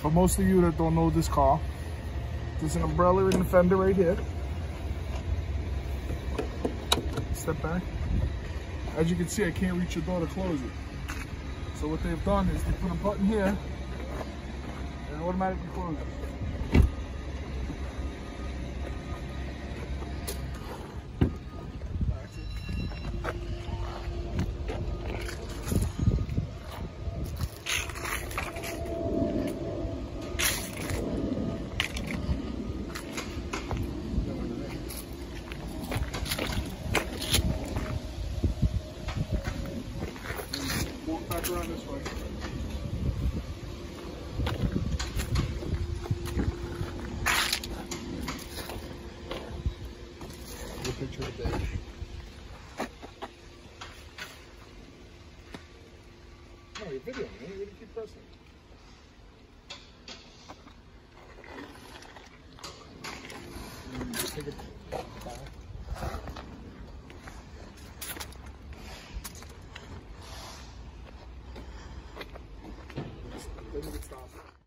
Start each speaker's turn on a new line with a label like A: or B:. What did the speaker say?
A: for most of you that don't know this car, there's an umbrella in the fender right here. Step back. As you can see, I can't reach your door to close it. So what they've done is they put a button here and it automatically closes. Back around this way. A picture of the. No, you're videoing me. You're gonna keep pressing. Mm, wenn du das darfst.